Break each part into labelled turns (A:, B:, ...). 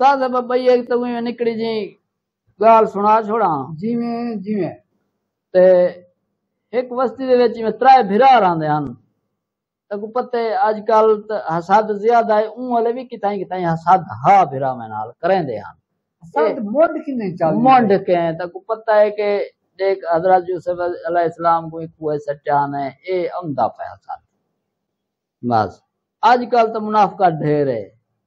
A: उस्ताद बाबा एक तो मैं निकली जी। गाल सुना छोड़ा।
B: जी मैं
A: जी मैं ते एक वस्ती दे वेची में त्राय भिरा रहंदे हन। तक पते आजकल हसाद ज़्यादा है उन वाले भी किताई किताई हसाद हा भिरा में नाल करें
B: दे हन। हसाद मोड
A: की नहीं चाल मोड के हैं तक पता है के देख हज़रत यूसुफ अलैहि सलाम को एक हुए सट्टान है ए अंदा पे हसाद बस। आजकल तो मुनाफका ढेर है।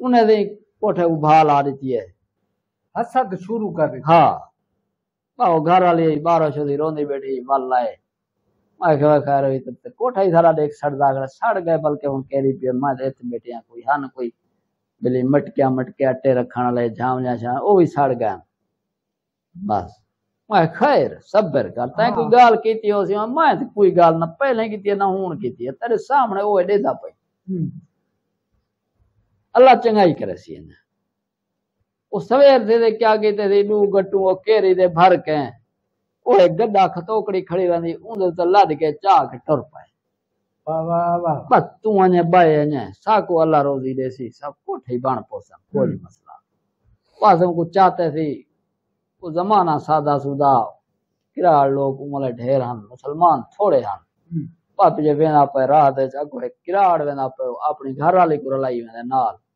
A: उन्हें दे कोठे उभाल आ रही है।
B: हसद शुरू कर रही।
A: हाँ। बाहो घर वाले बारह सौ रोने बैठी मल लाए। मैं क्या कह रहा हूँ इतने कोठे ही सारा देख सड़ गया सड़ गए बल्कि हम कैरी पे मैं तो इतने बेटियाँ कोई हन कोई बिली मटकिया मटकिया आटे रखने जाम जा छा वो भी सड़ गए बस। मैं खैर सबर कर तैं कोई हाँ। गाल हो सी मैं कोई गाल ना पहले कीती ना की तेरे सामने वो
B: एडेदा
A: अल्लाह चंगाई करे सी इन्हें ਉਹ ਸਵੇਰ ਦੇ ਦੇ ਕਿਆ ਕੀਤੇ ਸੀ ਨੂੰ ਗੱਟੂ ਉਹ ਘੇਰੀ ਦੇ ਭਰ ਕੇ ਉਹ ਇੱਕ ਗੱਡਾ ਖਤੋਕੜੀ ਖੜੀ ਰਹਿੰਦੀ ਉਹਦੇ ਤੇ ਲੱਦ ਕੇ ਚਾਹ ਕੇ ਟੁਰ ਪਏ
B: ਵਾਹ ਵਾਹ ਵਾਹ
A: ਬਸ ਤੂੰ ਅਨੇ ਬਾਏ ਅਨੇ ਸਾਕੋ ਅੱਲਾ ਰੋਜ਼ੀ ਦੇ ਸੀ ਸਭ ਕੋਠੇ ਹੀ ਬਣ ਪੋਸਾ ਕੋਈ ਮਸਲਾ ਬਸ हमको चाहते थी वो जमाना सादा सुदा किराड़ लोग उमले ढेर हन मुसलमान थोड़े हन
B: ਹੂੰ
A: पाप जे वेंदा पे राह ते अगो एक किराड़ वेंदा पे अपनी घर वाली को रलाई वेंदे नाल
B: ਵਾਹ ਵਾਹ
A: ਤੇ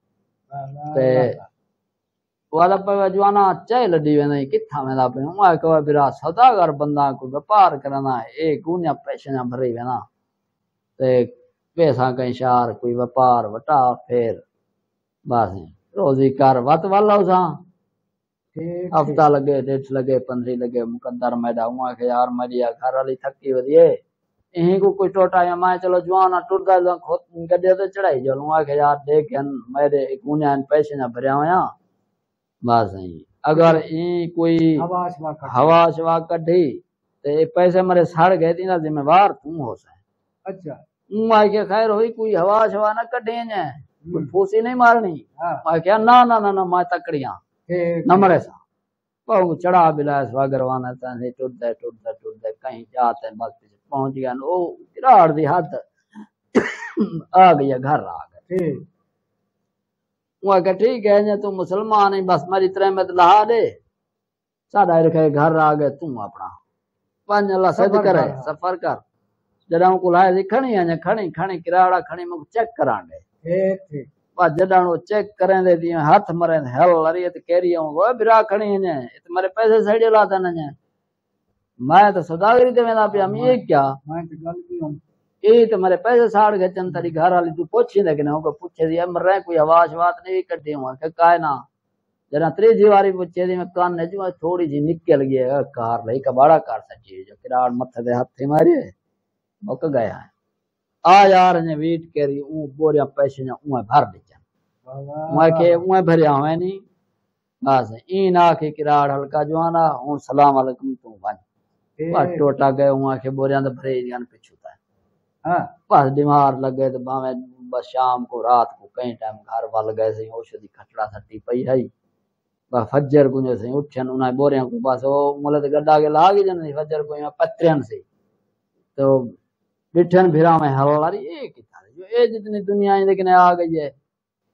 A: वाला पे जवाना किथा कहो बिरा सौदागर बंदा को व्यापार करना ए गुनिया पैसे ना भरी वेंदा ते पैसा कहीं शार कोई व्यापार वटा फिर बस रोजी कर वत वाला उसा हफ़्ता लगे डेढ़ लगे पंद्रह लगे मुकद्दर उहा के यार मेरी आ घर वाली थकी वधिए यहीं को कोई टोटा या माए चलो जवाना टुट गया गदे तो चढ़ाई जो आ के यार देख मेरे गुना पैसे ना भरया हुआ बस यही अगर ई कोई हवा शवा कढ़ी तो पैसे मेरे सड़ गए थी अच्छा। ना जिम्मेवार तू हो
B: सके
A: अच्छा। ऊँ के खैर हुई कोई हवा शवा ना कढ़े ने फूसी नहीं मारनी।
B: हाँ।
A: मैं क्या ना ना ना ना मैं तकड़िया। नमरे सा। चढ़ा बिलास वागरवाना टुट दे टुट दे टुट दे कहीं जाते वक्त पहुँच गया ओ किराड़ दी हद। आ गया घर आ गए वो वहाँ ठीक है तू मुसलमान है बस मेरी तरह मत लहा दे। साडा रखे घर आ गए तू अपना। पंज अल्लाह
B: सद
A: करे सफ़र कर। जड़ा को लाए दिखणी है अने खणी खणी किराड़ा खणी मु चेक
B: करांडे
A: ठीक ठीक। पर चेक करें दे हाथ मरे हल अरे तो कह रही केरी वो बिरा खड़ी है ते मेरे पैसे सड़े ला दने मैं तो सौदागरी ते वेंदा पिया मैं क्या?
B: मैं तो गल की
A: ए तो मारे पैसे साड़ गए चंद तेरी घर वाली तू पूछी लेकिन ओको पूछे दी मर रहे कोई आवाज़ बात नहीं करते हुआ के काए ना? जना त्रीजी वारी पूछे दी मैं कान ने जो थोड़ी जी निकल गई कार लई कबाड़ा कार सच्ची जो किराड़ मथे दे हाथे मारे मुक गया। आ यार ने वेट करी ऊ बोरिया पैसे ने ऊ भर
B: बेचा
A: मैं के ऊ भर आवे नहीं बस ई ना के किराड़ हल्का जवाना हूँ सलाम अलैकुम तू बन। टोटा गए हुआ के बोरिया तो भरे जान पे छूता
B: है।
A: बस बीमार लग तो भावे बस शाम को रात को कई टाइम घर वाल गए सही औषधि खटड़ा सट्टी पई है बस फज्जर कुंजे सही उठन उन बोरिया को बस ओ मोले तो गड्ढा के लाग जन फज्जर को पत्रियन से तो डिठन भिरा में हवारी ए किता जो ए जितनी दुनिया है लेकिन आ गई है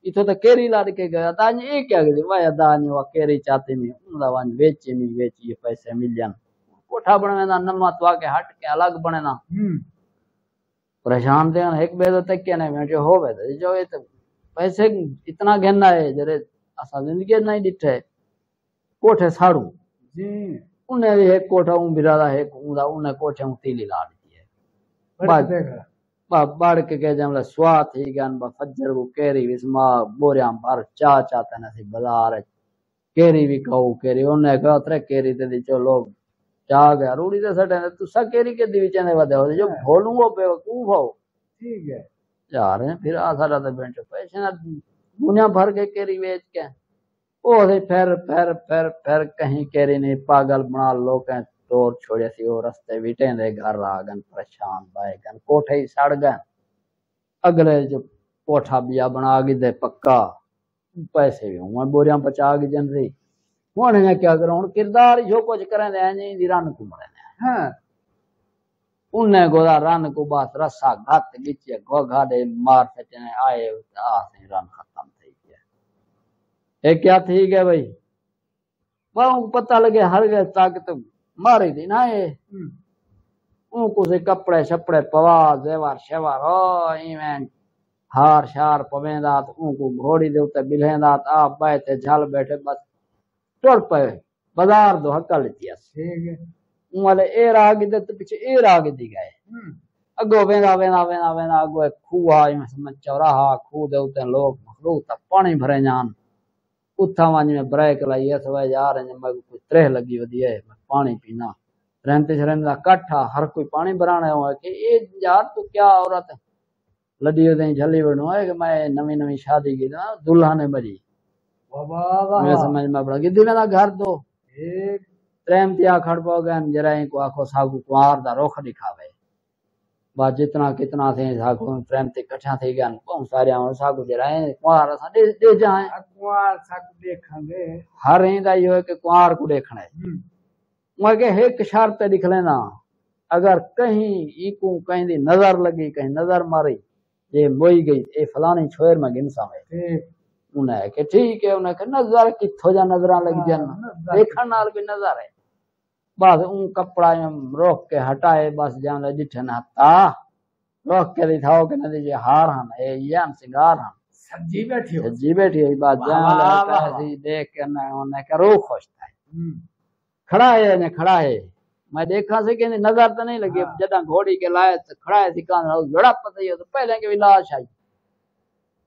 A: इतो तो केरी लड़के गया ताज ए क्या गई वाया दानी वा केरी चाते में उन लवान बेचे में बेची पैसे मिल जान कोठा बने ना नमा त्वा के हट के अलग बने ना
B: हम्म।
A: परेशान थे एक बेदो तक के नहीं जो हो बेदो जो ये तो पैसे इतना घेना है जरे असा ज़िंदगी नहीं डिठे कोठे साड़ू।
B: जी।
A: उन्हें भी एक कोठा उन बिरादा है उंदा उन्हें कोठे उन तीली ला दी है।
B: मतलब
A: बा बाड़ के के जमला स्वा थी गन बा फजर को केरी विस्मा बोरियाँ भर चा चा ना सी बाज़ार केरी भी कहू केरी उन्हें कहा तेरे केरी दे दी चलो जाग है। रूड़ी दे सटे ने तुसा केरी के दी विचने ने वदे हो। जो हाँ। भोलू हो बेवकूफ़ हो
B: ठीक है।
A: जा रहे फिर आ सारा तो बेंच पैसे ना दुनिया भर के केरी बेच के। ओ से फिर फिर फिर फिर कहीं केरी ने पागल बना लो कहीं तोर छोड़े सी वो रस्ते विटे ने घर आगन परेशान बाएगन कोठे ही सड़ गए। अगले जो कोठा बिया बना गई दे पक्का। पैसे भी हुआ बोरियाँ पचा गई जन रही कौन है क्या करो हूँ किरदार जो कुछ करें रन घूम रहे
B: हैं
A: उन्हें गोदा रन को बात रस्सा घात गिचे गोघा दे मार सचने आए आसे रन खत्म थी गया ये क्या ठीक है भाई पर पता लगे हर गए ताकत मारी थी ना ये उनको से कपड़े शपड़े पवा जेवर शेवर ओ इवेंट हार शार पवेंदा उनको घोड़ी दे उते बिलेंदा आप बैठे झल बैठे बस टुर पे बाज़ार दो हक्का लेती
B: है।
A: वाले ए राग दे तो पीछे ए राग दी गए।
B: हम्म,
A: अगो वेंदा वेंदा वेंदा वेंदा अगो एक खूह आ समझ चौराहा खूह दे उते लोग मखलूक ता पानी भरे जान। उथा वञ में ब्रेक लाई है सवाइ यार ने मैं कोई त्रेह लगी वदी है पानी पीना। रहते शरंदा काठा हर कोई पानी भराने हो कि ए यार तू क्या औरत लड़ी दे झली वणो है कि मैं नवी नवी शादी की दुल्हा ने बजी समझ में बड़ा गिद्दी ना घर दो।
B: एक।
A: प्रेम त्या खड़ पो गए जरा को आखो सागु कुंवार दा रुख दिखावे। बा जितना कितना थे सागु प्रेम ते इकट्ठा थी गया बहुत सारे आवन सागु जरा कुंवार असा दे दे जाए।
B: अकुआर सक देखेंगे
A: हर इंदा यो है कि कुंवार को देखना है।
B: हम्म,
A: मैं के एक शर्त लिख लेना अगर कहीं इको कहीं दी नज़र लगी कहीं नज़र मारी ये मोई गई ए फलानी छोर में गिनसा में
B: ठीक।
A: उन्हें के ठीक है उन्हें के नज़र किथो जा नजरा लग जन?
B: नज़र।
A: देखण नाल भी नज़र। है बस ऊ कपड़ा यूँ रोक के हटाए बस जान जिठे न हता रोक के दिखाओ के नदी जे हार हन ए यान सिंगार हन
B: सब्ज़ी बैठी हो
A: जी बैठी है बात
B: वाह,
A: जान
B: वाह, वाह,
A: ऐसी देख के न उन्हें के रूह खुश था
B: हम्म,
A: खड़ा है ने खड़ा है। मैं देखा से नज़र तो नहीं लगी।
B: हाँ।
A: जदा घोड़ी के लाए खड़ा है सिकान जड़ा पता ही हो तो पहले के भी लाश आई।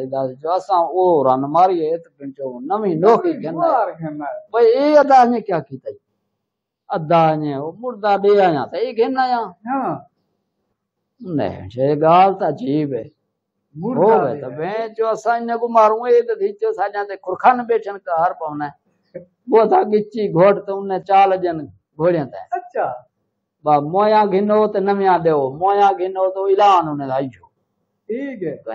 A: घेन गए फिरा में ॾिठे वारी दास जो असां ओ रन मारिए त पिंचो नवी घेन
B: मार खेमा
A: भाई ए अदा ने क्या की तई अदा ने ओ मुर्दा दे आया त ए घेन आया
B: हाँ
A: नहीं छे गाल त अजीब है
B: भी
A: त। मैं जो असां इन को मारूं ए त थीचो साजा ते खुरखान बैठन का हर पवना वो था गिच्ची घोट त उन चाल जन घोड़ियाँ त
B: अच्छा
A: बा मोया घिनो त नमिया देओ मोया घिनो तो इलान उन आई जो तो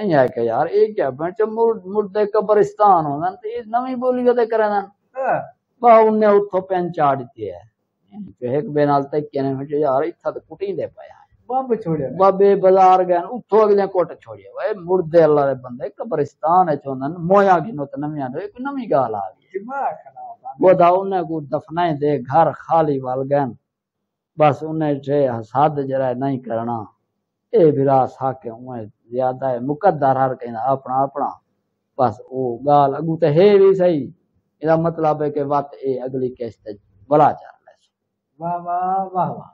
A: ये नवी बोली कदे करना
B: हाँ।
A: बा उन्ने उठो पेन चाड़ दी है जो एक बेनाल तक कहने में जो यार इतना तो कुटी दे पाया
B: बम छोड़े
A: बाबे बाज़ार गए उठो अगले कोट छोड़िए भाई मुर्दे अल्लाह दे बंदे कब्रिस्तान है मोया गिनो तो एक नवी गाल आ गई। दा उन्हें को दफनाए दे घर खाली वाल गए बस उन्हें जे ਇਹ ਵਿਰਾਸ ਹੱਕ ਹੈ ਜ਼ਿਆਦਾ ਹੈ ਮੁਕੱਦਰ ਹਰ ਕਹਿੰਦਾ ਆਪਣਾ ਆਪਣਾ ਬਸ ਉਹ ਗਾਲ ਅਗੂ ਤੇ ਹੈ ਵੀ ਸਹੀ ਇਹਦਾ ਮਤਲਬ ਹੈ ਕਿ ਵਤ ਇਹ ਅਗਲੀ ਕਿਸ਼ਤ ਬੜਾ ਚੱਲ ਰਿਹਾ
B: ਵਾਹ ਵਾਹ ਵਾਹ ਵਾਹ